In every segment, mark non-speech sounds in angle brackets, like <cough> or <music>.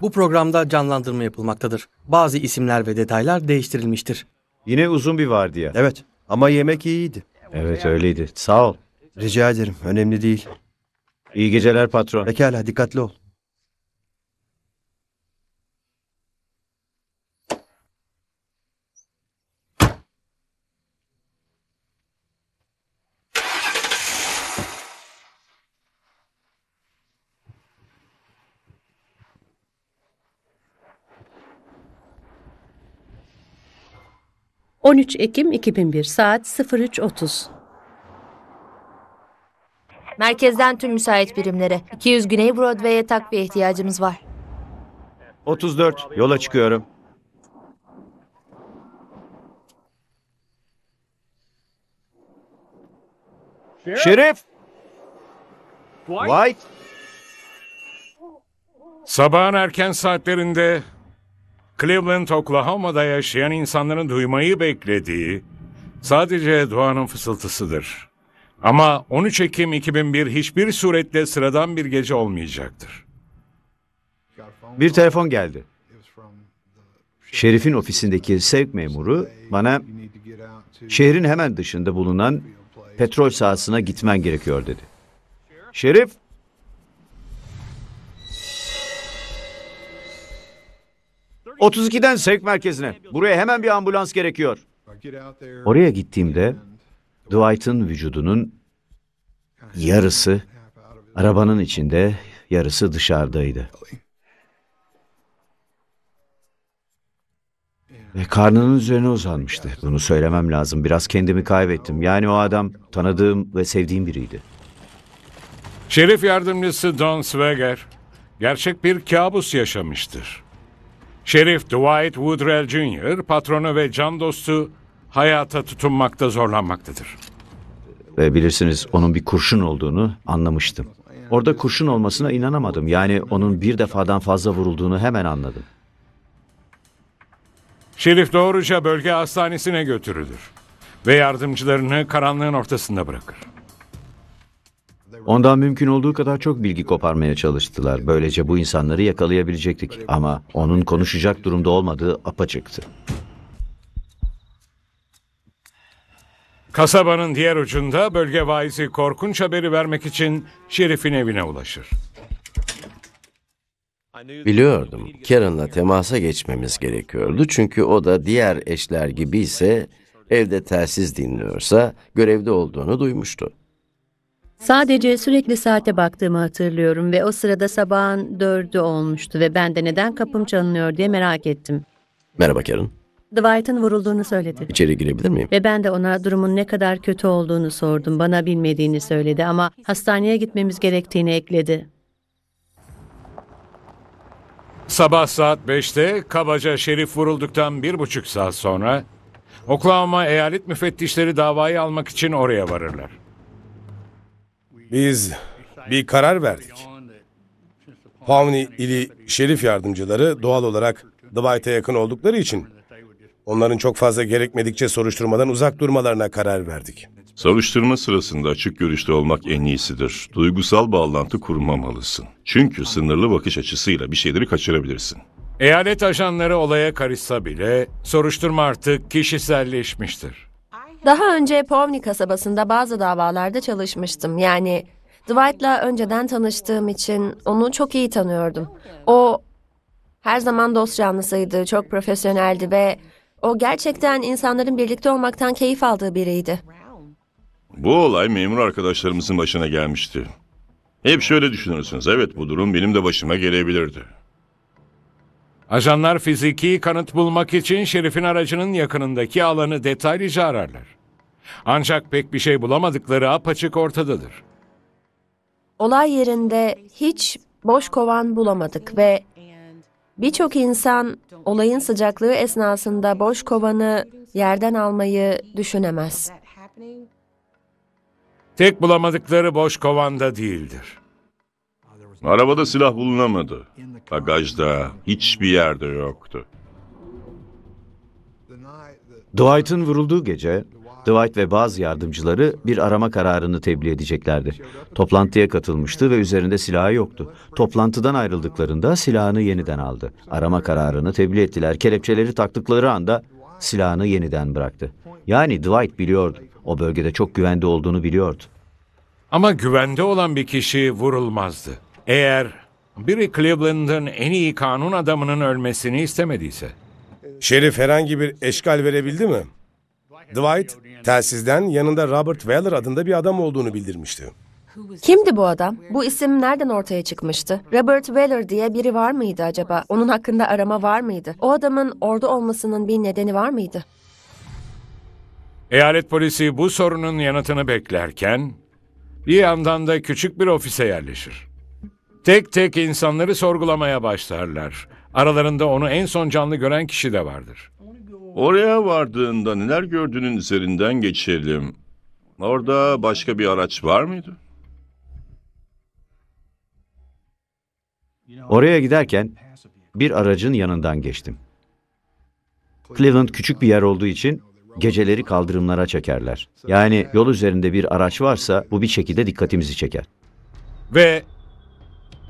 Bu programda canlandırma yapılmaktadır. Bazı isimler ve detaylar değiştirilmiştir. Yine uzun bir vardiya. Evet ama yemek iyiydi. Evet öyleydi. Sağ ol. Rica ederim önemli değil. İyi geceler patron. Pekala dikkatli ol. ...13 Ekim 2001 saat 03.30 Merkezden tüm müsait birimlere. 200 Güney Broadway'e takviye ihtiyacımız var. 34. Yola çıkıyorum. Şerif! White! Sabahın erken saatlerinde Cleveland, Oklahoma'da yaşayan insanların duymayı beklediği sadece doğanın fısıltısıdır. Ama 13 Ekim 2001 hiçbir suretle sıradan bir gece olmayacaktır. Bir telefon geldi. Şerif'in ofisindeki sevk memuru bana şehrin hemen dışında bulunan petrol sahasına gitmen gerekiyor dedi. Şerif! ...32'den sevk merkezine. Buraya hemen bir ambulans gerekiyor. Oraya gittiğimde Dwight'ın vücudunun yarısı arabanın içinde, yarısı dışarıdaydı. Ve karnının üzerine uzanmıştı. Bunu söylemem lazım. Biraz kendimi kaybettim. Yani o adam tanıdığım ve sevdiğim biriydi. Şerif yardımcısı Don Swager gerçek bir kabus yaşamıştır. Şerif Dwight Woodrell Jr. patronu ve can dostu hayata tutunmakta zorlanmaktadır. Ve bilirsiniz onun bir kurşun olduğunu anlamıştım. Orada kurşun olmasına inanamadım. Yani onun bir defadan fazla vurulduğunu hemen anladım. Şerif doğruca bölge hastanesine götürülür ve yardımcılarını karanlığın ortasında bırakır. Ondan mümkün olduğu kadar çok bilgi koparmaya çalıştılar. Böylece bu insanları yakalayabilecektik. Ama onun konuşacak durumda olmadığı apaçıktı. Kasabanın diğer ucunda bölge vaizi korkunç haberi vermek için Şerif'in evine ulaşır. Biliyordum. Karen'la temasa geçmemiz gerekiyordu. Çünkü o da diğer eşler gibi ise evde telsiz dinliyorsa görevde olduğunu duymuştu. Sadece sürekli saate baktığımı hatırlıyorum ve o sırada sabahın dördü olmuştu ve ben de neden kapım çalınıyor diye merak ettim. Merhaba Karen. Dwight'ın vurulduğunu söyledi. İçeri girebilir miyim? Ve ben de ona durumun ne kadar kötü olduğunu sordum. Bana bilmediğini söyledi ama hastaneye gitmemiz gerektiğini ekledi. Sabah saat 5'te kabaca Şerif vurulduktan bir buçuk saat sonra Oklahoma eyalet müfettişleri davayı almak için oraya varırlar. Biz bir karar verdik. Pawnee ili şerif yardımcıları doğal olarak Dwight'a yakın oldukları için onların çok fazla gerekmedikçe soruşturmadan uzak durmalarına karar verdik. Soruşturma sırasında açık görüşte olmak en iyisidir. Duygusal bağlantı kurmamalısın. Çünkü sınırlı bakış açısıyla bir şeyleri kaçırabilirsin. Eyalet ajanları olaya karışsa bile soruşturma artık kişiselleşmiştir. Daha önce Pawnee kasabasında bazı davalarda çalışmıştım. Yani Dwight'la önceden tanıştığım için onu çok iyi tanıyordum. O her zaman dost canlısıydı, çok profesyoneldi ve o gerçekten insanların birlikte olmaktan keyif aldığı biriydi. Bu olay memur arkadaşlarımızın başına gelmişti. Hep şöyle düşünürsünüz. Evet bu durum benim de başıma gelebilirdi. Ajanlar fiziki kanıt bulmak için Şerif'in aracının yakınındaki alanı detaylıca ararlar. Ancak pek bir şey bulamadıkları apaçık ortadadır. Olay yerinde hiç boş kovan bulamadık ve birçok insan olayın sıcaklığı esnasında boş kovanı yerden almayı düşünemez. Tek bulamadıkları boş kovanda değildir. Arabada silah bulunamadı. Bagajda hiçbir yerde yoktu. Dwight'ın vurulduğu gece Dwight ve bazı yardımcıları bir arama kararını tebliğ edeceklerdi. Toplantıya katılmıştı ve üzerinde silahı yoktu. Toplantıdan ayrıldıklarında silahını yeniden aldı. Arama kararını tebliğ ettiler. Kelepçeleri taktıkları anda silahını yeniden bıraktı. Yani Dwight biliyordu. O bölgede çok güvende olduğunu biliyordu. Ama güvende olan bir kişi vurulmazdı. Eğer biri Cleveland'ın en iyi kanun adamının ölmesini istemediyse. Şerif herhangi bir eşkal verebildi mi? Dwight, telsizden yanında Robert Weller adında bir adam olduğunu bildirmişti. Kimdi bu adam? Bu isim nereden ortaya çıkmıştı? Robert Weller diye biri var mıydı acaba? Onun hakkında arama var mıydı? O adamın orada olmasının bir nedeni var mıydı? Eyalet polisi bu sorunun yanıtını beklerken bir yandan da küçük bir ofise yerleşir. Tek tek insanları sorgulamaya başlarlar. Aralarında onu en son canlı gören kişi de vardır. Oraya vardığında neler gördüğünün üzerinden geçelim. Orada başka bir araç var mıydı? Oraya giderken bir aracın yanından geçtim. Cleveland küçük bir yer olduğu için geceleri kaldırımlara çekerler. Yani yol üzerinde bir araç varsa bu bir şekilde dikkatimizi çeker. Ve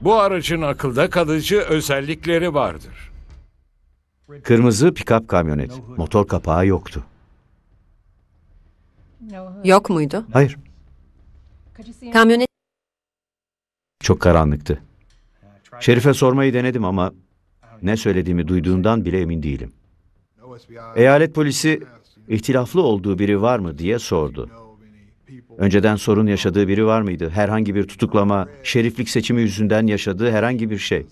bu aracın akılda kalıcı özellikleri vardır. Kırmızı pikap kamyonet. Motor kapağı yoktu. Yok muydu? Hayır, Kamyonet çok karanlıktı. Şerif'e sormayı denedim ama ne söylediğimi duyduğundan bile emin değilim. Eyalet polisi ihtilaflı olduğu biri var mı diye sordu. Önceden sorun yaşadığı biri var mıydı? Herhangi bir tutuklama, şeriflik seçimi yüzünden yaşadığı herhangi bir şey.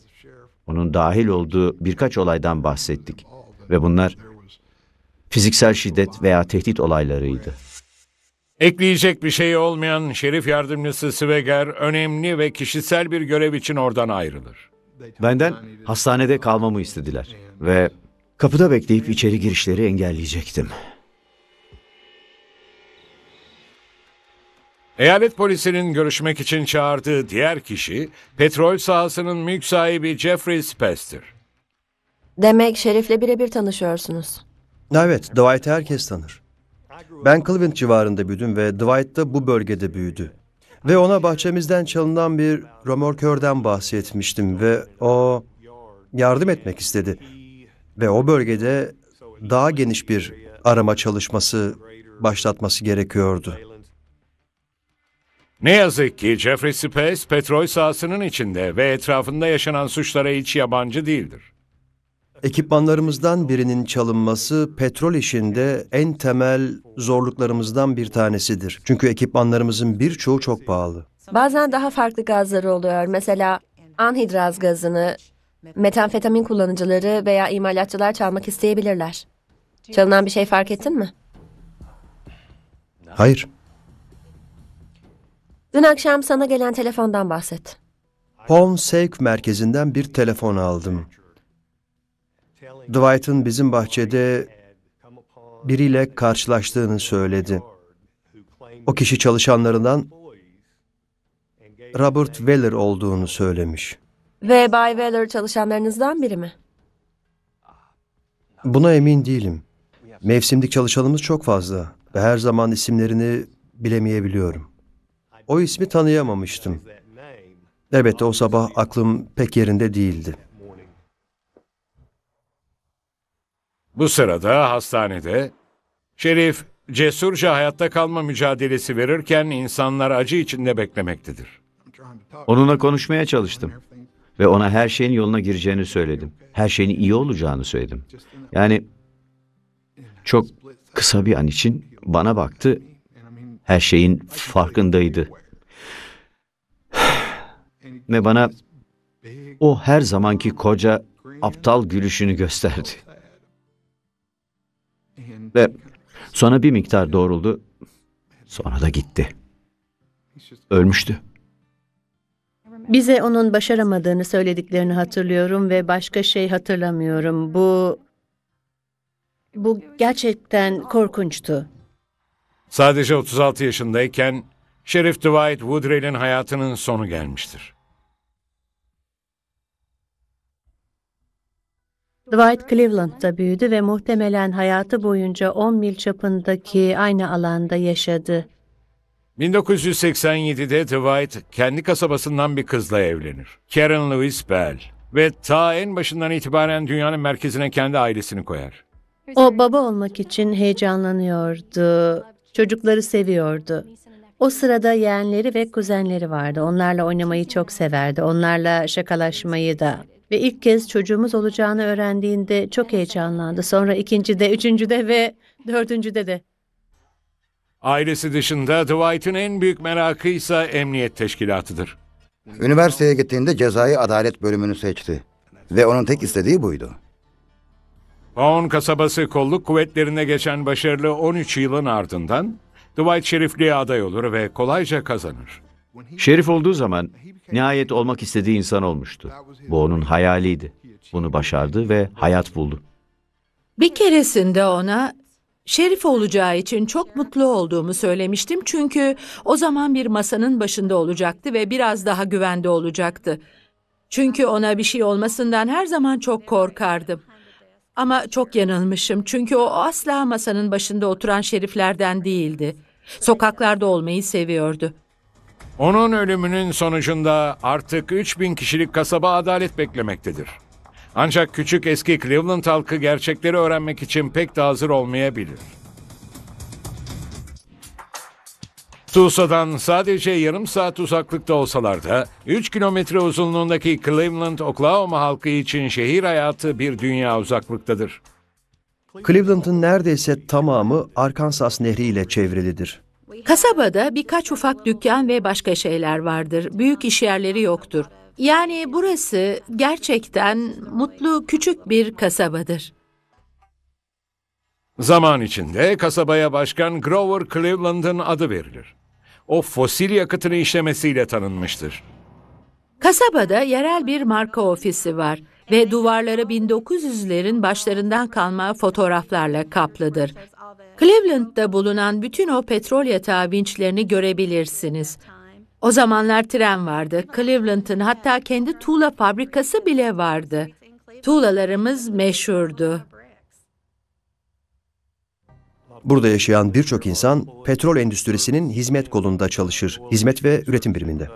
Onun dahil olduğu birkaç olaydan bahsettik. Ve bunlar fiziksel şiddet veya tehdit olaylarıydı. Ekleyecek bir şey olmayan şerif yardımcısı Sveger önemli ve kişisel bir görev için oradan ayrılır. Benden hastanede kalmamı istediler. Ve kapıda bekleyip içeri girişleri engelleyecektim. Eyalet polisinin görüşmek için çağırdığı diğer kişi petrol sahasının mülk sahibi Jeffrey Spester. demek Şerif'le birebir tanışıyorsunuz. Evet, Dwight'ı herkes tanır. Ben Cleveland civarında büyüdüm ve Dwight da bu bölgede büyüdü. Ve ona bahçemizden çalınan bir römorkörden bahsetmiştim ve o yardım etmek istedi. Ve o bölgede daha geniş bir arama çalışması başlatması gerekiyordu. Ne yazık ki Jeffrey Spence petrol sahasının içinde ve etrafında yaşanan suçlara hiç yabancı değildir. Ekipmanlarımızdan birinin çalınması petrol işinde en temel zorluklarımızdan bir tanesidir. Çünkü ekipmanlarımızın birçoğu çok pahalı. Bazen daha farklı gazları oluyor. Mesela anhidraz gazını metamfetamin kullanıcıları veya imalatçılar çalmak isteyebilirler. Çalınan bir şey fark ettin mi? Hayır, Dün akşam sana gelen telefondan bahset. Home Safe merkezinden bir telefon aldım. Dwight'ın bizim bahçede biriyle karşılaştığını söyledi. O kişi çalışanlarından Robert Weller olduğunu söylemiş. Ve Bay Weller çalışanlarınızdan biri mi? Buna emin değilim. Mevsimlik çalışanımız çok fazla ve her zaman isimlerini bilemeyebiliyorum. O ismi tanıyamamıştım. Elbette o sabah aklım pek yerinde değildi. Bu sırada hastanede Şerif cesurca hayatta kalma mücadelesi verirken insanlar acı içinde beklemektedir. Onunla konuşmaya çalıştım. Ve ona her şeyin yoluna gireceğini söyledim. Her şeyin iyi olacağını söyledim. Yani çok kısa bir an için bana baktı. Her şeyin farkındaydı. Ve bana o her zamanki koca aptal gülüşünü gösterdi. Ve sonra bir miktar doğruldu. Sonra da gitti. Ölmüştü. Bize onun başaramadığını söylediklerini hatırlıyorum ve başka şey hatırlamıyorum. Bu bu gerçekten korkunçtu. Sadece 36 yaşındayken Şerif Dwight Woodrell'in hayatının sonu gelmiştir. Dwight Cleveland'da büyüdü ve muhtemelen hayatı boyunca 10 mil çapındaki aynı alanda yaşadı. 1987'de Dwight kendi kasabasından bir kızla evlenir. Karen Louise Bell. Ve ta en başından itibaren dünyanın merkezine kendi ailesini koyar. O baba olmak için heyecanlanıyordu. Çocukları seviyordu. O sırada yeğenleri ve kuzenleri vardı. Onlarla oynamayı çok severdi. Onlarla şakalaşmayı da. Ve ilk kez çocuğumuz olacağını öğrendiğinde çok heyecanlandı. Sonra ikincide, üçüncüde ve dördüncüde de. Ailesi dışında Dwight'ın en büyük merakı ise emniyet teşkilatıdır. Üniversiteye gittiğinde cezai adalet bölümünü seçti. Ve onun tek istediği buydu. Pound kasabası kolluk kuvvetlerinde geçen başarılı 13 yılın ardından Dwight şerifliğe aday olur ve kolayca kazanır. Şerif olduğu zaman nihayet olmak istediği insan olmuştu. Bu onun hayaliydi. Bunu başardı ve hayat buldu. Bir keresinde ona şerif olacağı için çok mutlu olduğumu söylemiştim çünkü o zaman bir masanın başında olacaktı ve biraz daha güvende olacaktı. Çünkü ona bir şey olmasından her zaman çok korkardım. Ama çok yanılmışım çünkü o asla masanın başında oturan şeriflerden değildi. Sokaklarda olmayı seviyordu. Onun ölümünün sonucunda artık 3000 kişilik kasaba adalet beklemektedir. Ancak küçük eski Cleveland halkı gerçekleri öğrenmek için pek de hazır olmayabilir. Tulsa'dan sadece yarım saat uzaklıkta olsalar da 3 kilometre uzunluğundaki Cleveland, Oklahoma halkı için şehir hayatı bir dünya uzaklıktadır. Cleveland'ın neredeyse tamamı Arkansas Nehri ile çevrilidir. Kasabada birkaç ufak dükkan ve başka şeyler vardır. Büyük iş yerleri yoktur. Yani burası gerçekten mutlu küçük bir kasabadır. Zaman içinde kasabaya başkan Grover Cleveland'ın adı verilir. O fosil yakıtını işlemesiyle tanınmıştır. Kasabada yerel bir marka ofisi var ve duvarları 1900'lerin başlarından kalma fotoğraflarla kaplıdır. Cleveland'da bulunan bütün o petrol yatağı vinçlerini görebilirsiniz. O zamanlar tren vardı. Cleveland'ın hatta kendi tuğla fabrikası bile vardı. Tuğlalarımız meşhurdu. Burada yaşayan birçok insan petrol endüstrisinin hizmet kolunda çalışır. Hizmet ve üretim biriminde.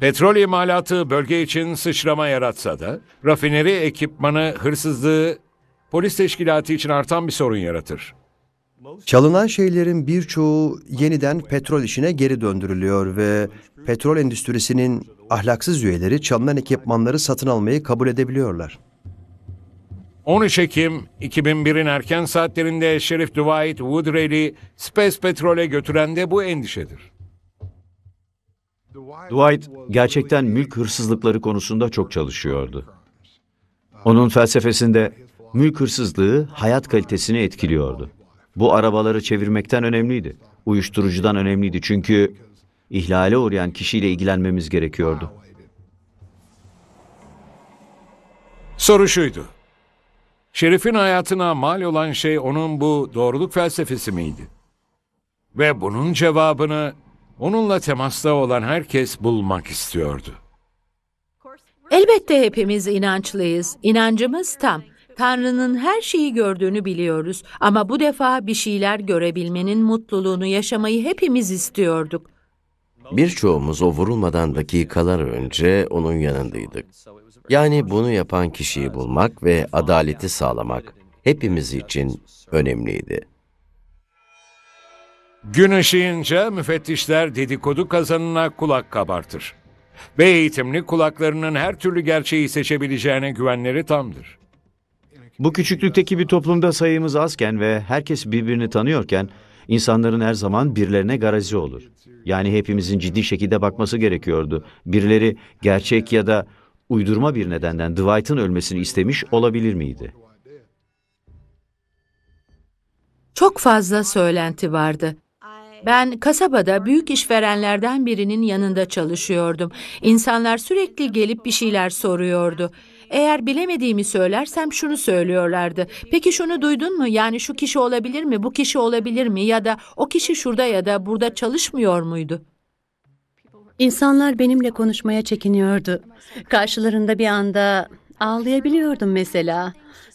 Petrol imalatı bölge için sıçrama yaratsa da rafineri ekipmanı hırsızlığı polis teşkilatı için artan bir sorun yaratır. Çalınan şeylerin birçoğu yeniden petrol işine geri döndürülüyor ve petrol endüstrisinin ahlaksız üyeleri çalınan ekipmanları satın almayı kabul edebiliyorlar. 13 Ekim 2001'in erken saatlerinde Şerif Dwight Woodrell'i Space Petrol'e götüren de bu endişedir. Dwight gerçekten mülk hırsızlıkları konusunda çok çalışıyordu. Onun felsefesinde mülk hırsızlığı hayat kalitesini etkiliyordu. Bu arabaları çevirmekten önemliydi. Uyuşturucudan önemliydi çünkü ihlale uğrayan kişiyle ilgilenmemiz gerekiyordu. Soru şuydu. Şerif'in hayatına mal olan şey onun bu doğruluk felsefesi miydi? Ve bunun cevabını onunla temasta olan herkes bulmak istiyordu. Elbette hepimiz inançlıyız. İnancımız tam. Tanrı'nın her şeyi gördüğünü biliyoruz ama bu defa bir şeyler görebilmenin mutluluğunu yaşamayı hepimiz istiyorduk. Birçoğumuz o vurulmadan dakikalar önce onun yanındaydık. Yani bunu yapan kişiyi bulmak ve adaleti sağlamak hepimiz için önemliydi. Gün ışığınca müfettişler dedikodu kazanına kulak kabartır. Ve eğitimli kulaklarının her türlü gerçeği seçebileceğine güvenleri tamdır. Bu küçüklükteki bir toplumda sayımız azken ve herkes birbirini tanıyorken insanların her zaman birilerine garazi olur. Yani hepimizin ciddi şekilde bakması gerekiyordu. Birileri gerçek ya da uydurma bir nedenden Dwight'ın ölmesini istemiş olabilir miydi? Çok fazla söylenti vardı. Ben kasabada büyük işverenlerden birinin yanında çalışıyordum. İnsanlar sürekli gelip bir şeyler soruyordu. Eğer bilemediğimi söylersem şunu söylüyorlardı. Peki şunu duydun mu? Yani şu kişi olabilir mi? Bu kişi olabilir mi? Ya da o kişi şurada ya da burada çalışmıyor muydu? İnsanlar benimle konuşmaya çekiniyordu. Karşılarında bir anda Ağlayabiliyordum mesela.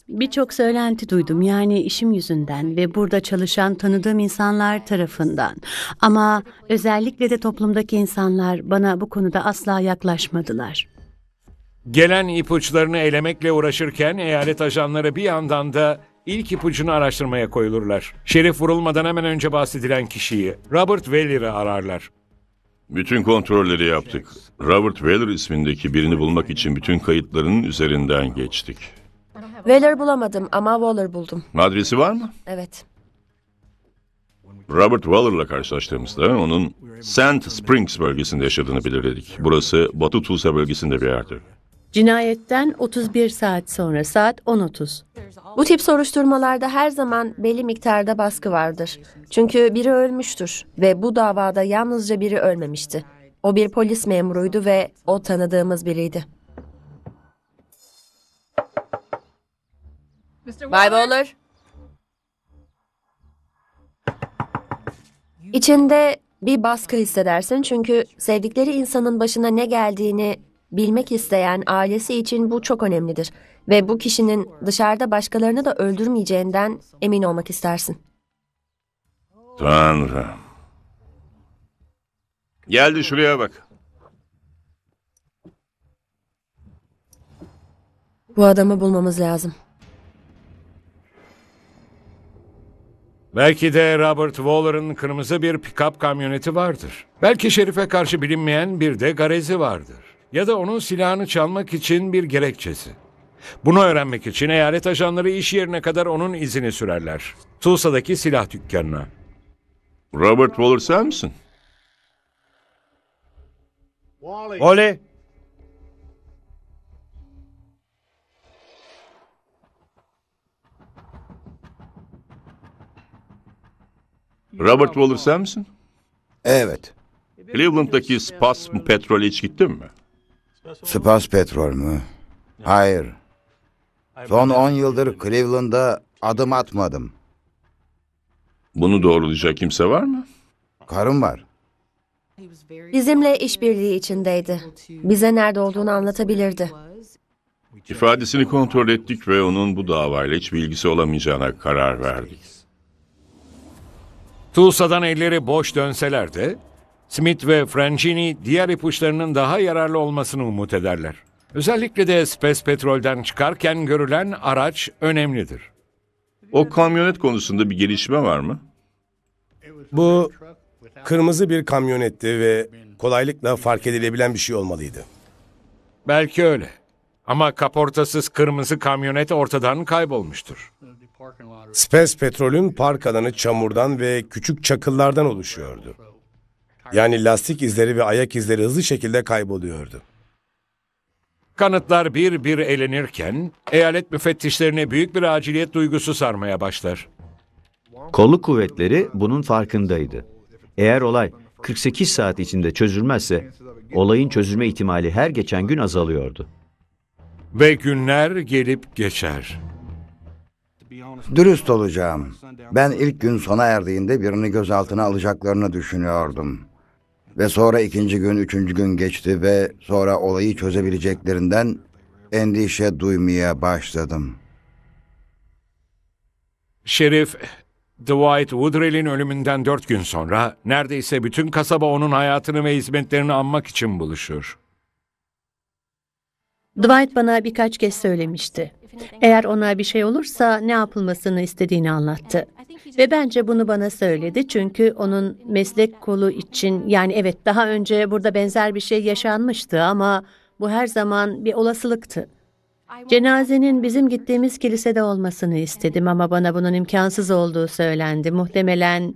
Birçok söylenti duydum yani işim yüzünden ve burada çalışan tanıdığım insanlar tarafından. Ama özellikle de toplumdaki insanlar bana bu konuda asla yaklaşmadılar. Gelen ipuçlarını elemekle uğraşırken eyalet ajanları bir yandan da ilk ipucunu araştırmaya koyulurlar. Şerif vurulmadan hemen önce bahsedilen kişiyi, Robert Weller'ı ararlar. Bütün kontrolleri yaptık. Robert Weller ismindeki birini bulmak için bütün kayıtlarının üzerinden geçtik. Weller bulamadım ama Waller buldum. Adresi var mı? Evet. Robert Waller'la karşılaştığımızda onun Sand Springs bölgesinde yaşadığını belirledik. Burası Batı Tulsa bölgesinde bir yerdir. Cinayetten 31 saat sonra saat 10.30. Bu tip soruşturmalarda her zaman belli miktarda baskı vardır. Çünkü biri ölmüştür ve bu davada yalnızca biri ölmemişti. O bir polis memuruydu ve o tanıdığımız biriydi. Bay Waller. İçinde bir baskı hissedersin çünkü sevdikleri insanın başına ne geldiğini bilmek isteyen ailesi için bu çok önemlidir. Ve bu kişinin dışarıda başkalarını da öldürmeyeceğinden emin olmak istersin. Tanrım. Geldi şuraya bak. Bu adamı bulmamız lazım. Belki de Robert Waller'ın kırmızı bir pick-up kamyoneti vardır. Belki Şerif'e karşı bilinmeyen bir de garezi vardır. Ya da onun silahını çalmak için bir gerekçesi. Bunu öğrenmek için eyalet ajanları iş yerine kadar onun izini sürerler. Tulsa'daki silah dükkanına. Robert Waller sen misin? Oley! Robert Waller sen misin? Evet. Cleveland'daki Spasm Petrol'e hiç gittin mi? Spas Petrol mü? Hayır. Son 10 yıldır Cleveland'a adım atmadım. Bunu doğrulayacak kimse var mı? Karım var. Bizimle işbirliği içindeydi. Bize nerede olduğunu anlatabilirdi. İfadesini kontrol ettik ve onun bu davayla hiçbir ilgisi olamayacağına karar verdik. Tulsa'dan elleri boş dönseler de Smith ve Francini diğer ipuçlarının daha yararlı olmasını umut ederler. Özellikle de Spes Petrol'den çıkarken görülen araç önemlidir. O kamyonet konusunda bir gelişme var mı? Bu kırmızı bir kamyonetti ve kolaylıkla fark edilebilen bir şey olmalıydı. Belki öyle. Ama kaportasız kırmızı kamyonet ortadan kaybolmuştur. Spes Petrol'ün park alanı çamurdan ve küçük çakıllardan oluşuyordu. Yani lastik izleri ve ayak izleri hızlı şekilde kayboluyordu. Kanıtlar bir bir elenirken eyalet müfettişlerine büyük bir aciliyet duygusu sarmaya başlar. Kolluk kuvvetleri bunun farkındaydı. Eğer olay 48 saat içinde çözülmezse olayın çözülme ihtimali her geçen gün azalıyordu. Ve günler gelip geçer. Dürüst olacağım. Ben ilk gün sona erdiğinde birini gözaltına alacaklarını düşünüyordum. Ve sonra ikinci gün, üçüncü gün geçti ve sonra olayı çözebileceklerinden endişe duymaya başladım. Şerif Dwight Woodrell'in ölümünden dört gün sonra neredeyse bütün kasaba onun hayatını ve hizmetlerini anmak için buluşur. Dwight bana birkaç kez söylemişti. Eğer ona bir şey olursa ne yapılmasını istediğini anlattı. Ve bence bunu bana söyledi çünkü onun meslek kolu için yani evet daha önce burada benzer bir şey yaşanmıştı ama bu her zaman bir olasılıktı. Cenazenin bizim gittiğimiz kilisede olmasını istedim ama bana bunun imkansız olduğu söylendi. Muhtemelen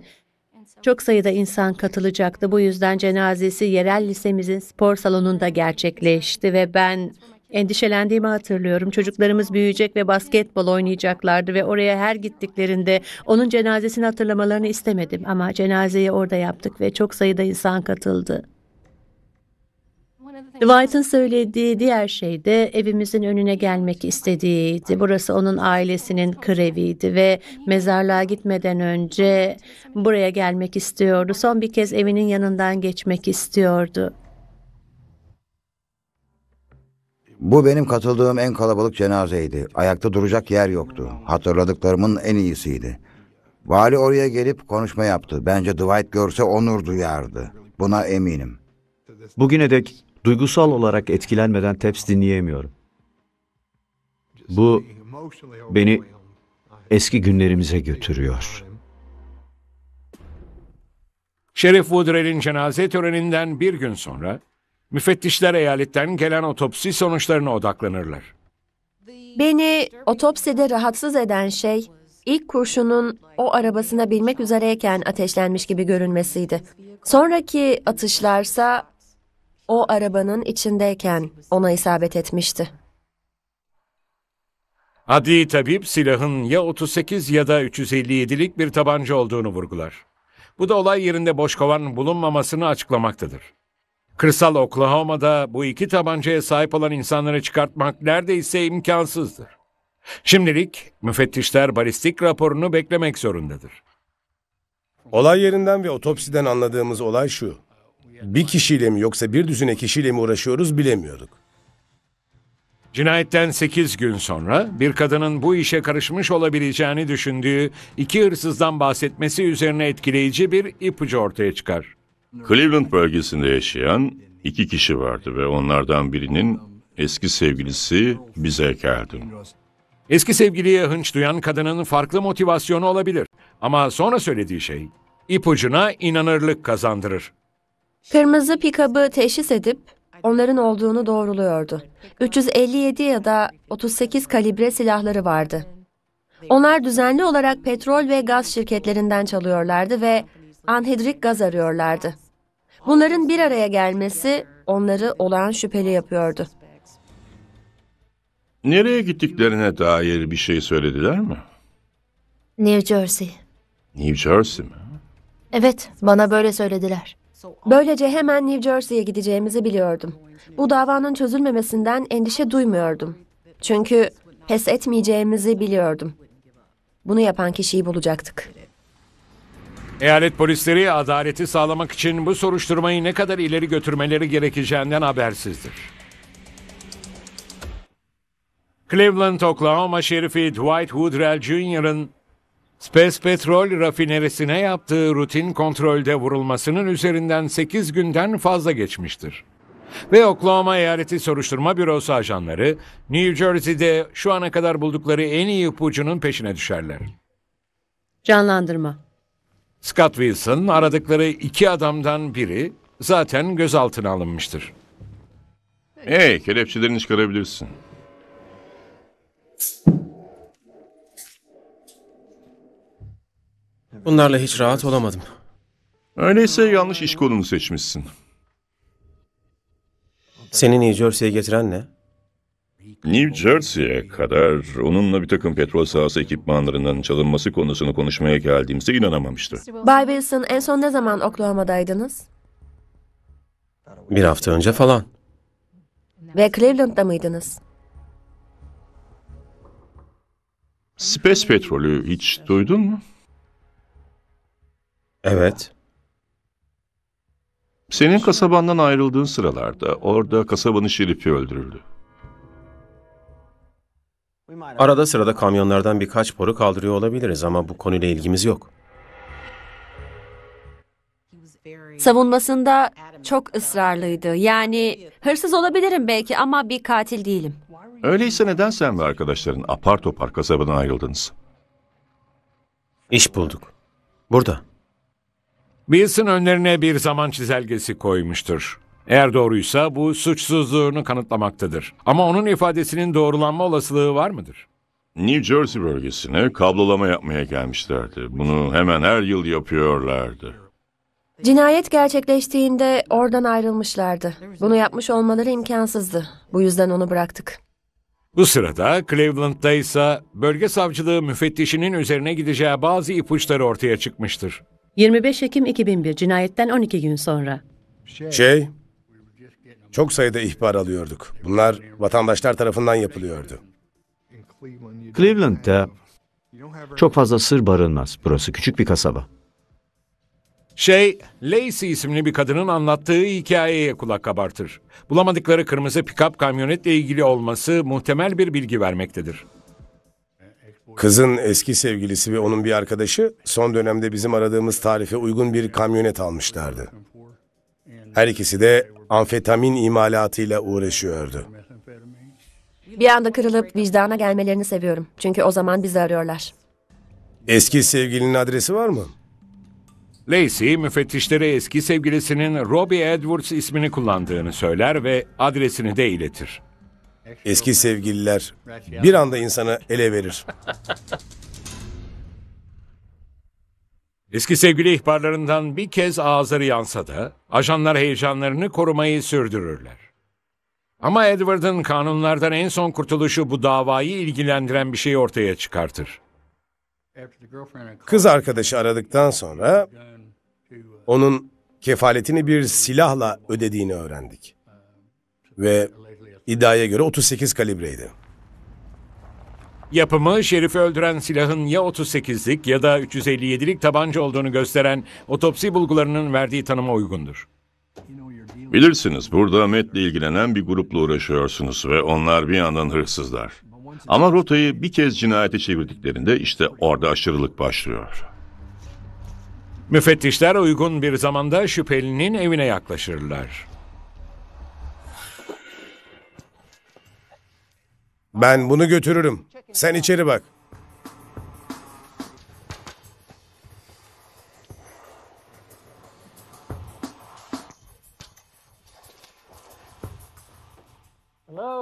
çok sayıda insan katılacaktı. Bu yüzden cenazesi yerel lisemizin spor salonunda gerçekleşti ve ben endişelendiğimi hatırlıyorum. Çocuklarımız büyüyecek ve basketbol oynayacaklardı ve oraya her gittiklerinde onun cenazesini hatırlamalarını istemedim. Ama cenazeyi orada yaptık ve çok sayıda insan katıldı. Dwight'ın söylediği diğer şey de evimizin önüne gelmek istediğiydi. Burası onun ailesinin kreviydi ve mezarlığa gitmeden önce buraya gelmek istiyordu. Son bir kez evinin yanından geçmek istiyordu. Bu benim katıldığım en kalabalık cenazeydi. Ayakta duracak yer yoktu. Hatırladıklarımın en iyisiydi. Vali oraya gelip konuşma yaptı. Bence Dwight görse onur duyardı. Buna eminim. Bugüne dek duygusal olarak etkilenmeden Taps dinleyemiyorum. Bu beni eski günlerimize götürüyor. Şerif Woodrell'in cenaze töreninden bir gün sonra müfettişler eyaletten gelen otopsi sonuçlarına odaklanırlar. Beni otopside rahatsız eden şey ilk kurşunun o arabasına binmek üzereyken ateşlenmiş gibi görünmesiydi. Sonraki atışlarsa o arabanın içindeyken ona isabet etmişti. Adli tabip silahın ya 38 ya da 357'lik bir tabanca olduğunu vurgular. Bu da olay yerinde boş kovan bulunmamasını açıklamaktadır. Kırsal Oklahoma'da bu iki tabancaya sahip olan insanları çıkartmak neredeyse imkansızdır. Şimdilik müfettişler balistik raporunu beklemek zorundadır. Olay yerinden ve otopsiden anladığımız olay şu. Bir kişiyle mi yoksa bir düzine kişiyle mi uğraşıyoruz bilemiyorduk. Cinayetten 8 gün sonra bir kadının bu işe karışmış olabileceğini düşündüğü iki hırsızdan bahsetmesi üzerine etkileyici bir ipucu ortaya çıkar. Cleveland bölgesinde yaşayan iki kişi vardı ve onlardan birinin eski sevgilisi bize geldi. Eski sevgiliye hınç duyan kadının farklı motivasyonu olabilir. Ama sonra söylediği şey ipucuna inanırlık kazandırır. Kırmızı pikabı teşhis edip onların olduğunu doğruluyordu. 357 ya da 38 kalibre silahları vardı. Onlar düzenli olarak petrol ve gaz şirketlerinden çalıyorlardı ve anhidrik gaz arıyorlardı. Bunların bir araya gelmesi onları olağan şüpheli yapıyordu. Nereye gittiklerine dair bir şey söylediler mi? New Jersey. New Jersey mi? Evet, bana böyle söylediler. Böylece hemen New Jersey'ye gideceğimizi biliyordum. Bu davanın çözülmemesinden endişe duymuyordum. Çünkü pes etmeyeceğimizi biliyordum. Bunu yapan kişiyi bulacaktık. Eyalet polisleri adaleti sağlamak için bu soruşturmayı ne kadar ileri götürmeleri gerekeceğinden habersizdir. Cleveland, Oklahoma şerifi Dwight Woodrell Jr.'ın Spes Petrol rafinerisine yaptığı rutin kontrolde vurulmasının üzerinden 8 günden fazla geçmiştir. Ve Oklahoma Eyaleti Soruşturma Bürosu ajanları New Jersey'de şu ana kadar buldukları en iyi ipucunun peşine düşerler. Canlandırma. Scott Wilson aradıkları iki adamdan biri zaten gözaltına alınmıştır. Hey, kelepçelerini çıkarabilirsin. Bunlarla hiç rahat olamadım. Öyleyse yanlış iş kolunu seçmişsin. Seni New Jersey'ye getiren ne? New Jersey'ye kadar onunla bir takım petrol sahası ekipmanlarının çalınması konusunu konuşmaya geldiğimizde inanamamıştı. Bay Wilson en son ne zaman Oklahoma'daydınız? Bir hafta önce falan. Ve Cleveland'da mıydınız? Spes petrolü hiç duydun mu? Evet. Senin kasabandan ayrıldığın sıralarda orada kasabanın şerifi öldürüldü. Arada sırada kamyonlardan birkaç boru kaldırıyor olabiliriz ama bu konuyla ilgimiz yok. Savunmasında çok ısrarlıydı. Yani hırsız olabilirim belki ama bir katil değilim. Öyleyse neden sen ve arkadaşların apar topar kasabadan ayrıldınız? İş bulduk. Burada. Wilson önlerine bir zaman çizelgesi koymuştur. Eğer doğruysa bu suçsuzluğunu kanıtlamaktadır. Ama onun ifadesinin doğrulanma olasılığı var mıdır? New Jersey bölgesine kablolama yapmaya gelmişlerdi. Bunu hemen her yıl yapıyorlardı. Cinayet gerçekleştiğinde oradan ayrılmışlardı. Bunu yapmış olmaları imkansızdı. Bu yüzden onu bıraktık. Bu sırada Cleveland'da ise bölge savcılığı müfettişinin üzerine gideceği bazı ipuçları ortaya çıkmıştır. 25 Ekim 2001 cinayetten 12 gün sonra. Şey, çok sayıda ihbar alıyorduk. Bunlar vatandaşlar tarafından yapılıyordu. Cleveland'da çok fazla sır barınmaz. Burası küçük bir kasaba. Şey, Lacey isimli bir kadının anlattığı hikayeye kulak kabartır. Bulamadıkları kırmızı pikap kamyonetle ilgili olması muhtemel bir bilgi vermektedir. Kızın eski sevgilisi ve onun bir arkadaşı son dönemde bizim aradığımız tarife uygun bir kamyonet almışlardı. Her ikisi de amfetamin imalatıyla uğraşıyordu. Bir anda kırılıp vicdana gelmelerini seviyorum. Çünkü o zaman bizi arıyorlar. Eski sevgilinin adresi var mı? Lacey, müfettişlere eski sevgilisinin Robbie Edwards ismini kullandığını söyler ve adresini de iletir. Eski sevgililer bir anda insanı ele verir. <laughs> Eski sevgili ihbarlarından bir kez ağızları yansa da ajanlar heyecanlarını korumayı sürdürürler. Ama Edward'ın kanunlardan en son kurtuluşu bu davayı ilgilendiren bir şeyi ortaya çıkartır. Kız arkadaşı aradıktan sonra onun kefaletini bir silahla ödediğini öğrendik. Ve iddiaya göre 38 kalibreydi. Yapımı Şerif'i öldüren silahın ya 38'lik ya da 357'lik tabanca olduğunu gösteren otopsi bulgularının verdiği tanıma uygundur. Bilirsiniz burada Matt'le ilgilenen bir grupla uğraşıyorsunuz ve onlar bir yandan hırsızlar. Ama rotayı bir kez cinayete çevirdiklerinde işte orada aşırılık başlıyor. Müfettişler uygun bir zamanda şüphelinin evine yaklaşırlar. Ben bunu götürürüm. Sen içeri bak.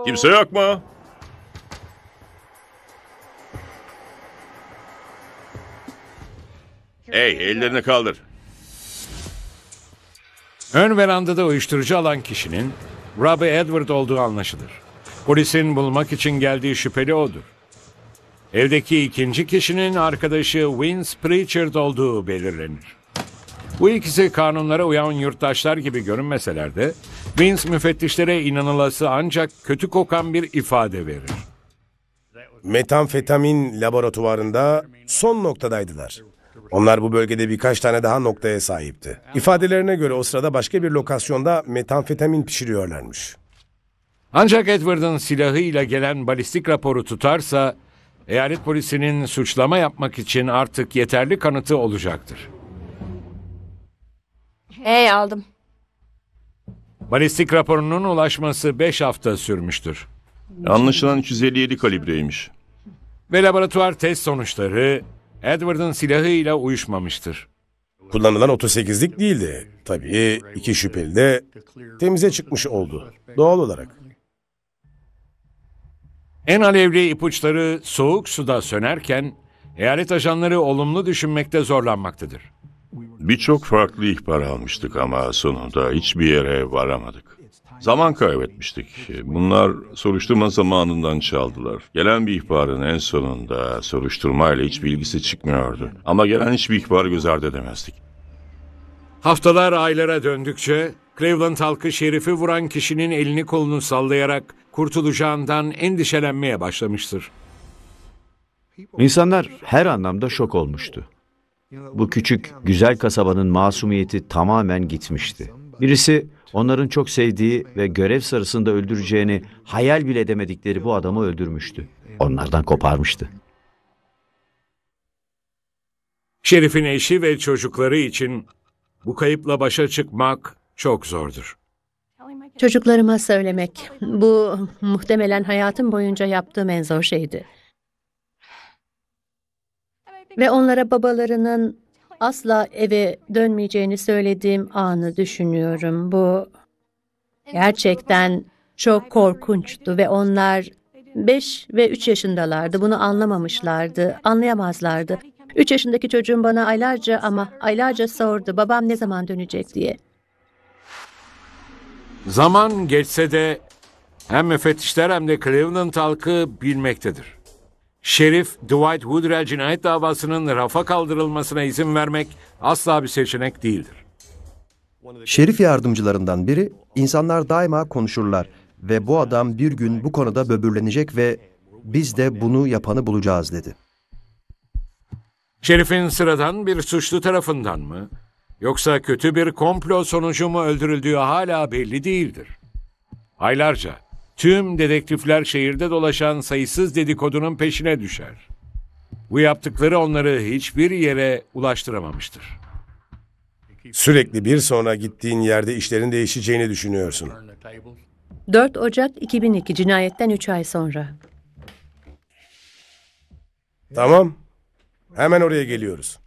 Kimse yok mu? Hey ellerini kaldır. Ön verandada uyuşturucu alan kişinin Robbie Edward olduğu anlaşılır. Polisin bulmak için geldiği şüpheli odur. Evdeki ikinci kişinin arkadaşı Vince Pritchard olduğu belirlenir. Bu ikisi kanunlara uyan yurttaşlar gibi görünmeseler de Vince müfettişlere inanılası ancak kötü kokan bir ifade verir. Metamfetamin laboratuvarında son noktadaydılar. Onlar bu bölgede birkaç tane daha noktaya sahipti. İfadelerine göre o sırada başka bir lokasyonda metamfetamin pişiriyorlarmış. Ancak Edward'ın silahıyla gelen balistik raporu tutarsa eyalet polisinin suçlama yapmak için artık yeterli kanıtı olacaktır. Hey aldım. Balistik raporunun ulaşması 5 hafta sürmüştür. Anlaşılan 357 kalibreymiş. Ve laboratuvar test sonuçları Edward'ın silahıyla uyuşmamıştır. Kullanılan 38'lik değildi. Tabii iki şüpheli de temize çıkmış oldu. Doğal olarak. En alevli ipuçları soğuk suda sönerken eyalet ajanları olumlu düşünmekte zorlanmaktadır. Birçok farklı ihbar almıştık ama sonunda hiçbir yere varamadık. Zaman kaybetmiştik. Bunlar soruşturma zamanından çaldılar. Gelen bir ihbarın en sonunda soruşturmayla hiçbir ilgisi çıkmıyordu. Ama gelen hiçbir ihbarı göz ardı edemezdik. Haftalar aylara döndükçe Cleveland halkı şerifi vuran kişinin elini kolunu sallayarak kurtulacağından endişelenmeye başlamıştır. İnsanlar her anlamda şok olmuştu. Bu küçük, güzel kasabanın masumiyeti tamamen gitmişti. Birisi onların çok sevdiği ve görev sırasında öldüreceğini hayal bile edemedikleri bu adamı öldürmüştü. Onlardan koparmıştı. Şerif'in eşi ve çocukları için bu kayıpla başa çıkmak çok zordur. Çocuklarıma söylemek, bu muhtemelen hayatım boyunca yaptığım en zor şeydi. Ve onlara babalarının asla eve dönmeyeceğini söylediğim anı düşünüyorum. Bu gerçekten çok korkunçtu ve onlar 5 ve 3 yaşındalardı. Bunu anlamamışlardı, anlayamazlardı. 3 yaşındaki çocuğum bana aylarca ama aylarca sordu babam ne zaman dönecek diye. Zaman geçse de hem müfettişler hem de Cleveland halkı bilmektedir. Şerif Dwight Woodrell cinayet davasının rafa kaldırılmasına izin vermek asla bir seçenek değildir. Şerif yardımcılarından biri, insanlar daima konuşurlar ve bu adam bir gün bu konuda böbürlenecek ve biz de bunu yapanı bulacağız dedi. Şerif'in sıradan bir suçlu tarafından mı? Yoksa kötü bir komplo sonucu mu öldürüldüğü hala belli değildir. Aylarca tüm dedektifler şehirde dolaşan sayısız dedikodunun peşine düşer. Bu yaptıkları onları hiçbir yere ulaştıramamıştır. Sürekli bir sonra gittiğin yerde işlerin değişeceğini düşünüyorsun. 4 Ocak 2002 cinayetten 3 ay sonra. Tamam. Hemen oraya geliyoruz.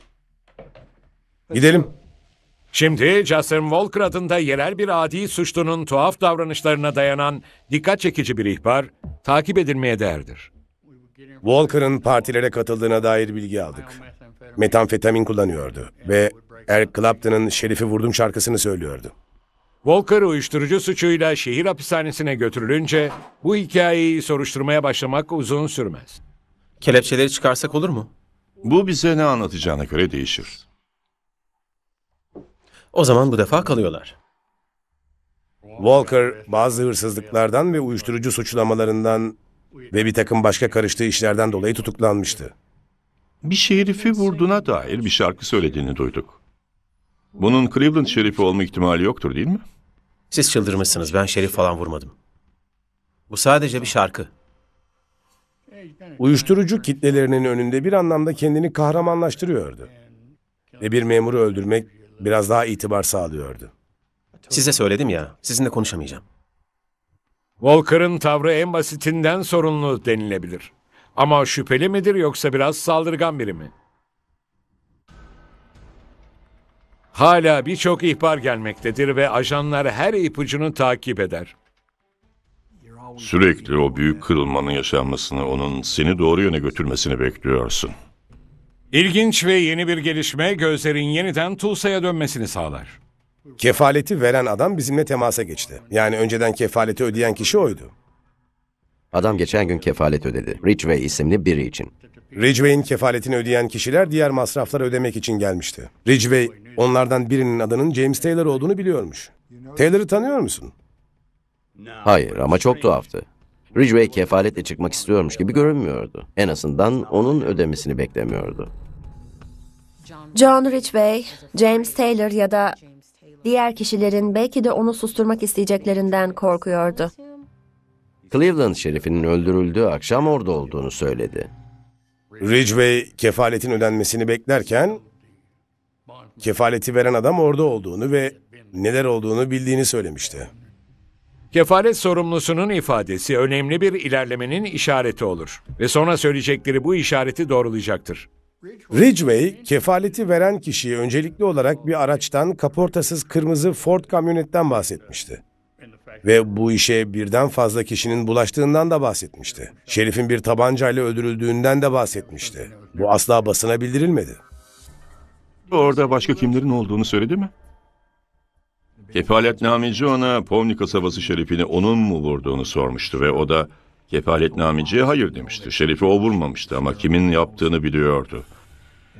Gidelim. Şimdi Justin Walker adında yerel bir adi suçlunun tuhaf davranışlarına dayanan dikkat çekici bir ihbar takip edilmeye değerdir. Walker'ın partilere katıldığına dair bilgi aldık. Metamfetamin kullanıyordu ve Eric Clapton'ın Şerif'i Vurdum şarkısını söylüyordu. Walker uyuşturucu suçuyla şehir hapishanesine götürülünce bu hikayeyi soruşturmaya başlamak uzun sürmez. Kelepçeleri çıkarsak olur mu? Bu bize ne anlatacağına göre değişir. O zaman bu defa kalıyorlar. Walker bazı hırsızlıklardan ve uyuşturucu suçlamalarından ve bir takım başka karıştığı işlerden dolayı tutuklanmıştı. Bir şerifi vurduğuna dair bir şarkı söylediğini duyduk. Bunun Cleveland şerifi olma ihtimali yoktur değil mi? Siz çıldırmışsınız. Ben şerif falan vurmadım. Bu sadece bir şarkı. Uyuşturucu kitlelerinin önünde bir anlamda kendini kahramanlaştırıyordu. Ve bir memuru öldürmek biraz daha itibar sağlıyordu. Size söyledim ya. Sizinle konuşamayacağım. Walker'ın tavrı en basitinden sorunlu denilebilir. Ama şüpheli midir yoksa biraz saldırgan biri mi? Hala birçok ihbar gelmektedir ve ajanlar her ipucunu takip eder. Sürekli o büyük kırılmanın yaşanmasını, onun seni doğru yöne götürmesini bekliyorsun. İlginç ve yeni bir gelişme gözlerin yeniden Tulsa'ya dönmesini sağlar. Kefaleti veren adam bizimle temasa geçti. Yani önceden kefaleti ödeyen kişi oydu. Adam geçen gün kefalet ödedi. Ridgway isimli biri için. Ridgway'in kefaletini ödeyen kişiler diğer masrafları ödemek için gelmişti. Ridgway onlardan birinin adının James Taylor olduğunu biliyormuş. Taylor'ı tanıyor musun? Hayır ama çok tuhaftı. Ridgway kefaletle çıkmak istiyormuş gibi görünmüyordu. En azından onun ödemesini beklemiyordu. John Ridgway, James Taylor ya da diğer kişilerin belki de onu susturmak isteyeceklerinden korkuyordu. Cleveland şerifinin öldürüldüğü akşam orada olduğunu söyledi. Ridgway kefaletin ödenmesini beklerken kefaleti veren adam orada olduğunu ve neler olduğunu bildiğini söylemişti. Kefalet sorumlusunun ifadesi önemli bir ilerlemenin işareti olur ve sonra söyleyecekleri bu işareti doğrulayacaktır. Ridgway, kefaleti veren kişiye öncelikli olarak bir araçtan kaportasız kırmızı Ford kamyonetten bahsetmişti. Ve bu işe birden fazla kişinin bulaştığından da bahsetmişti. Şerif'in bir tabancayla öldürüldüğünden de bahsetmişti. Bu asla basına bildirilmedi. Orada başka kimlerin olduğunu söyledi mi? Kefaletnameci ona Povni kasabası şerifini onun mu vurduğunu sormuştu ve o da kefaletnameciye hayır demişti. Şerifi o vurmamıştı ama kimin yaptığını biliyordu.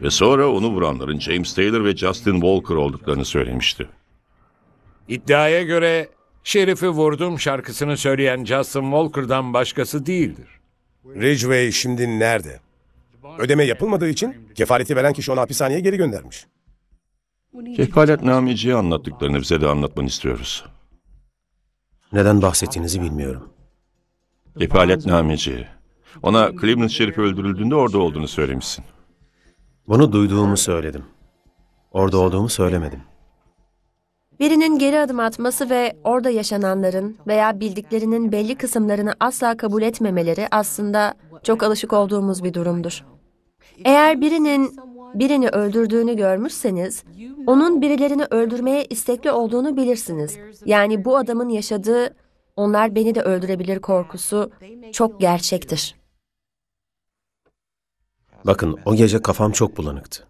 Ve sonra onu vuranların James Taylor ve Justin Walker olduklarını söylemişti. İddiaya göre Şerif'i vurdum şarkısını söyleyen Justin Walker'dan başkası değildir. Ridgway şimdi nerede? Ödeme yapılmadığı için kefaleti veren kişi onu hapishaneye geri göndermiş. Kefaletnameciye anlattıklarını bize de anlatmanı istiyoruz. Neden bahsettiğinizi bilmiyorum. Kefaletnameci. Ona Cleveland şerifi öldürüldüğünde orada olduğunu söylemişsin. Bunu duyduğumu söyledim. Orada olduğumu söylemedim. Birinin geri adım atması ve orada yaşananların veya bildiklerinin belli kısımlarını asla kabul etmemeleri aslında çok alışık olduğumuz bir durumdur. Eğer birinin birini öldürdüğünü görmüşseniz, onun birilerini öldürmeye istekli olduğunu bilirsiniz. Yani bu adamın yaşadığı onlar beni de öldürebilir korkusu çok gerçektir. Bakın o gece kafam çok bulanıktı.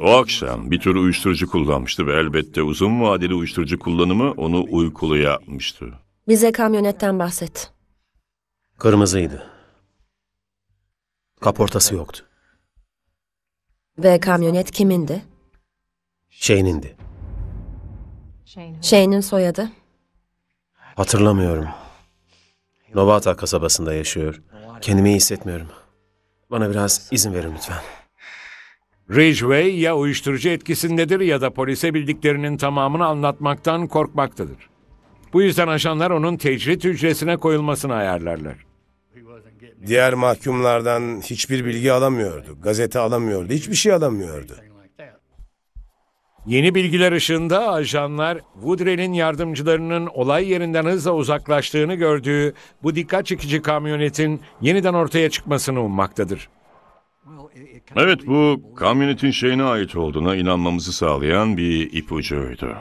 O akşam bir tür uyuşturucu kullanmıştı ve elbette uzun vadeli uyuşturucu kullanımı onu uykulu yapmıştı. Bize kamyonetten bahset. Kırmızıydı. Kaportası yoktu. Ve kamyonet kimindi? Şeynindi. Shane'in soyadı. Hatırlamıyorum. Novata kasabasında yaşıyor. Kendimi iyi hissetmiyorum. Bana biraz izin verin lütfen. Ridgway ya uyuşturucu etkisindedir ya da polise bildiklerinin tamamını anlatmaktan korkmaktadır. Bu yüzden ajanlar onun tecrit hücresine koyulmasını ayarlarlar. Diğer mahkumlardan hiçbir bilgi alamıyordu. Gazete alamıyordu. Hiçbir şey alamıyordu. Yeni bilgiler ışığında ajanlar Woodrell'in yardımcılarının olay yerinden hızla uzaklaştığını gördüğü bu dikkat çekici kamyonetin yeniden ortaya çıkmasını ummaktadır. Evet bu kamyonetin şeyine ait olduğuna inanmamızı sağlayan bir ipucuydu.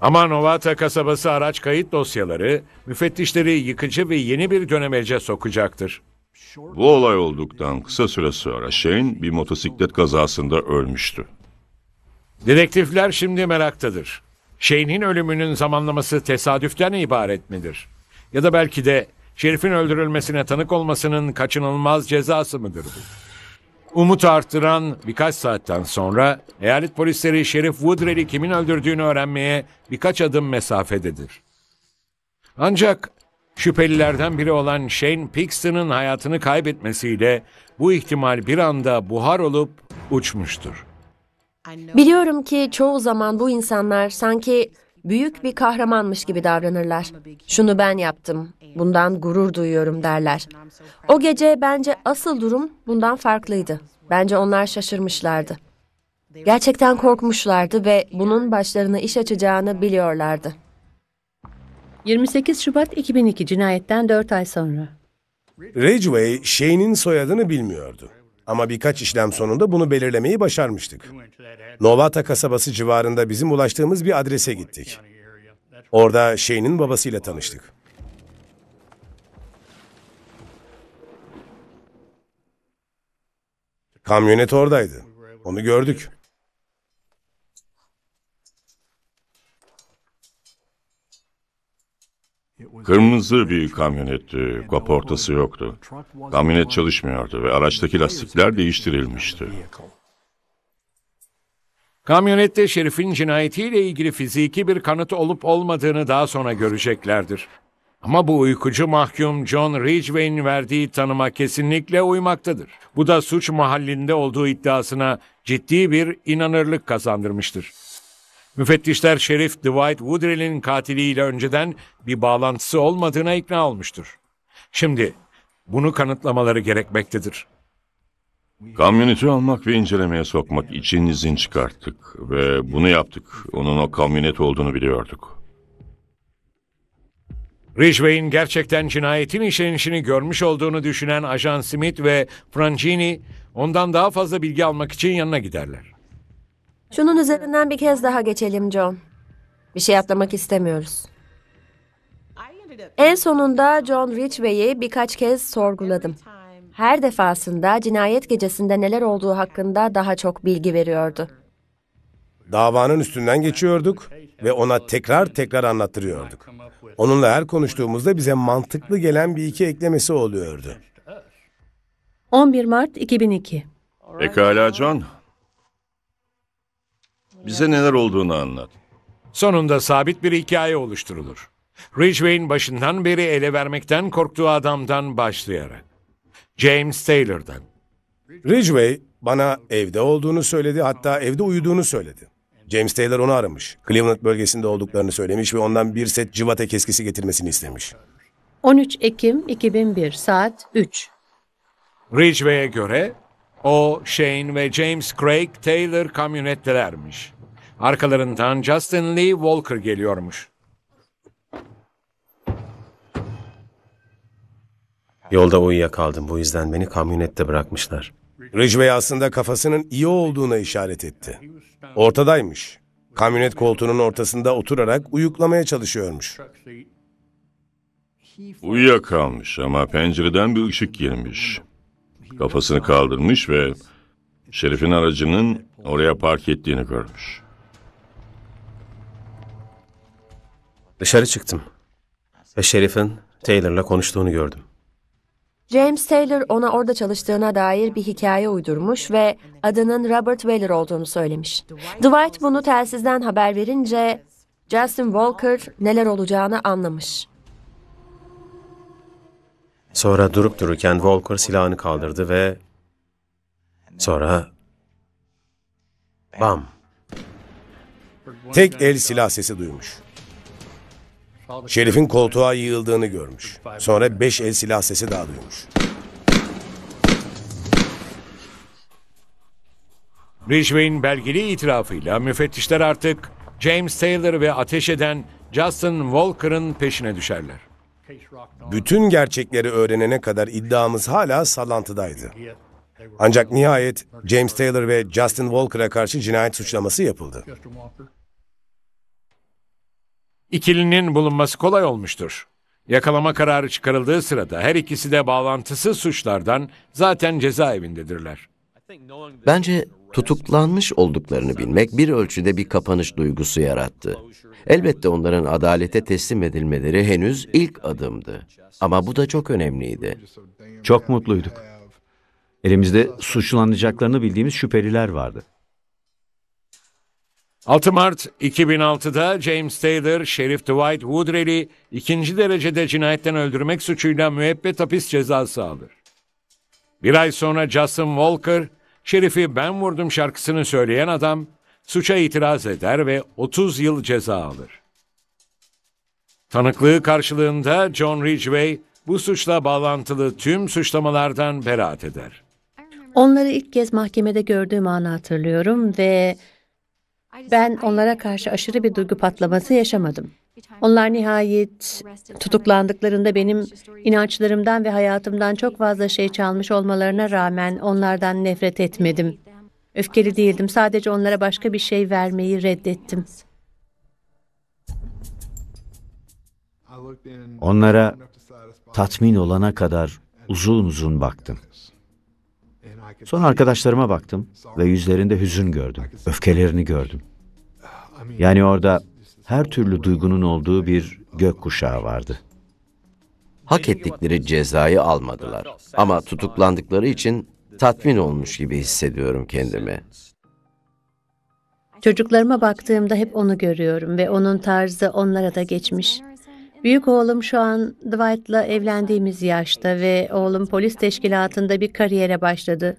Ama Novata kasabası araç kayıt dosyaları müfettişleri yıkıcı ve yeni bir dönemece sokacaktır. Bu olay olduktan kısa süre sonra Shane bir motosiklet kazasında ölmüştü. Dedektifler şimdi meraktadır. Shane'in ölümünün zamanlaması tesadüften ibaret midir? Ya da belki de Şerif'in öldürülmesine tanık olmasının kaçınılmaz cezası mıdır bu? Umut arttıran birkaç saatten sonra eyalet polisleri Şerif Woodrell'i kimin öldürdüğünü öğrenmeye birkaç adım mesafededir. Ancak şüphelilerden biri olan Shane Pixton'ın hayatını kaybetmesiyle bu ihtimal bir anda buhar olup uçmuştur. Biliyorum ki çoğu zaman bu insanlar sanki büyük bir kahramanmış gibi davranırlar. Şunu ben yaptım, bundan gurur duyuyorum derler. O gece bence asıl durum bundan farklıydı. Bence onlar şaşırmışlardı. Gerçekten korkmuşlardı ve bunun başlarına iş açacağını biliyorlardı. 28 Şubat 2002 cinayetten 4 ay sonra. Ridgway, Shane'in soyadını bilmiyordu. Ama birkaç işlem sonunda bunu belirlemeyi başarmıştık. Novata kasabası civarında bizim ulaştığımız bir adrese gittik. Orada Shane'in babasıyla tanıştık. Kamyonet oradaydı. Onu gördük. Kırmızı bir kamyonetti, kaportası yoktu. Kamyonet çalışmıyordu ve araçtaki lastikler değiştirilmişti. Kamyonette Şerif'in cinayetiyle ilgili fiziki bir kanıt olup olmadığını daha sonra göreceklerdir. Ama bu uykucu mahkum John Ridgway'in verdiği tanıma kesinlikle uymaktadır. Bu da suç mahallinde olduğu iddiasına ciddi bir inanırlık kazandırmıştır. Müfettişler Şerif Dwight Woodrell'in katiliyle önceden bir bağlantısı olmadığına ikna olmuştur. Şimdi bunu kanıtlamaları gerekmektedir. Kamyoneti almak ve incelemeye sokmak için izin çıkarttık ve bunu yaptık. Onun o kamyonet olduğunu biliyorduk. Ridgway'in gerçekten cinayetin işlenişini görmüş olduğunu düşünen Ajan Smith ve Francini ondan daha fazla bilgi almak için yanına giderler. Şunun üzerinden bir kez daha geçelim John. Bir şey atlamak istemiyoruz. En sonunda John Ridgway'i birkaç kez sorguladım. Her defasında cinayet gecesinde neler olduğu hakkında daha çok bilgi veriyordu. Davanın üstünden geçiyorduk ve ona tekrar tekrar anlattırıyorduk. Onunla her konuştuğumuzda bize mantıklı gelen bir iki eklemesi oluyordu. 11 Mart 2002 Pekala John. Bize neler olduğunu anlat. Sonunda sabit bir hikaye oluşturulur. Ridgway'in başından beri ele vermekten korktuğu adamdan başlayarak. James Taylor'dan. Ridgway bana evde olduğunu söyledi hatta evde uyuduğunu söyledi. James Taylor onu aramış. Cleveland bölgesinde olduklarını söylemiş ve ondan bir set civata keskisi getirmesini istemiş. 13 Ekim 2001 saat 3 Ridgway'e göre o, Shane ve James Craig Taylor kamyonettelermiş. Arkalarından Justin Lee Walker geliyormuş. Yolda uyuyakaldım bu yüzden beni kamyonette bırakmışlar. Ridgway aslında kafasının iyi olduğuna işaret etti. Ortadaymış. Kamyonet koltuğunun ortasında oturarak uyuklamaya çalışıyormuş. Uyuyakalmış ama pencereden bir ışık girmiş. Kafasını kaldırmış ve Şerif'in aracının oraya park ettiğini görmüş. Dışarı çıktım ve Şerif'in Taylor'la konuştuğunu gördüm. James Taylor ona orada çalıştığına dair bir hikaye uydurmuş ve adının Robert Weller olduğunu söylemiş. Dwight bunu telsizden haber verince Justin Walker neler olacağını anlamış. Sonra durup dururken Walker silahını kaldırdı ve sonra Bam. Tek el silah sesi duymuş. Şerif'in koltuğa yığıldığını görmüş. Sonra beş el silah sesi daha duymuş. Ridgway'in belgeli itirafıyla müfettişler artık James Taylor ve ateş eden Justin Walker'ın peşine düşerler. Bütün gerçekleri öğrenene kadar iddiamız hala sallantıdaydı. Ancak nihayet James Taylor ve Justin Walker'a karşı cinayet suçlaması yapıldı. İkilinin bulunması kolay olmuştur. Yakalama kararı çıkarıldığı sırada her ikisi de bağlantısız suçlardan zaten cezaevindedirler. Bence tutuklanmış olduklarını bilmek bir ölçüde bir kapanış duygusu yarattı. Elbette onların adalete teslim edilmeleri henüz ilk adımdı. Ama bu da çok önemliydi. Çok mutluyduk. Elimizde suçlanacaklarını bildiğimiz şüpheliler vardı. 6 Mart 2006'da James Taylor, Şerif Dwight Woodrell'i ikinci derecede cinayetten öldürmek suçuyla müebbet hapis cezası alır. Bir ay sonra Justin Walker, Şerif'i ben vurdum şarkısını söyleyen adam, suça itiraz eder ve 30 yıl ceza alır. Tanıklığı karşılığında John Ridgway, bu suçla bağlantılı tüm suçlamalardan beraat eder. Onları ilk kez mahkemede gördüğüm anı hatırlıyorum ve ben onlara karşı aşırı bir duygu patlaması yaşamadım. Onlar nihayet tutuklandıklarında benim inançlarımdan ve hayatımdan çok fazla şey çalmış olmalarına rağmen onlardan nefret etmedim. Öfkeli değildim. Sadece onlara başka bir şey vermeyi reddettim. Onlara tatmin olana kadar uzun uzun baktım. Sonra arkadaşlarıma baktım ve yüzlerinde hüzün gördüm. Öfkelerini gördüm. Yani orada her türlü duygunun olduğu bir gökkuşağı vardı. Hak ettikleri cezayı almadılar. Ama tutuklandıkları için tatmin olmuş gibi hissediyorum kendimi. Çocuklarıma baktığımda hep onu görüyorum ve onun tarzı onlara da geçmiş. Büyük oğlum şu an Dwight'la evlendiğimiz yaşta ve oğlum polis teşkilatında bir kariyere başladı.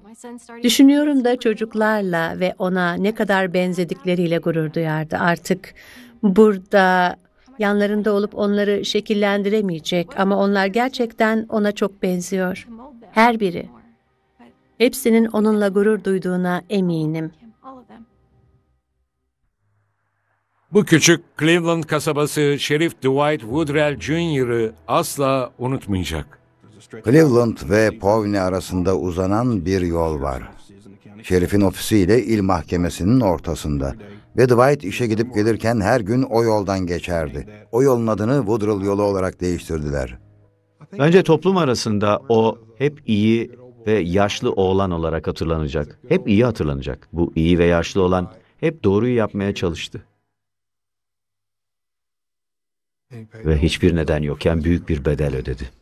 Düşünüyorum da çocuklarla ve ona ne kadar benzedikleriyle gurur duyardı. Artık burada yanlarında olup onları şekillendiremeyecek ama onlar gerçekten ona çok benziyor. Her biri. Hepsinin onunla gurur duyduğuna eminim. Bu küçük Cleveland kasabası Şerif Dwight Woodrell Jr.'ı asla unutmayacak. Cleveland ve Pawnee arasında uzanan bir yol var. Şerif'in ofisiyle il mahkemesinin ortasında. Ve Dwight işe gidip gelirken her gün o yoldan geçerdi. O yolun adını Woodrell yolu olarak değiştirdiler. Bence toplum arasında o hep iyi ve yaşlı oğlan olarak hatırlanacak. Hep iyi hatırlanacak. Bu iyi ve yaşlı olan hep doğruyu yapmaya çalıştı. Ve hiçbir neden yokken büyük bir bedel ödedi.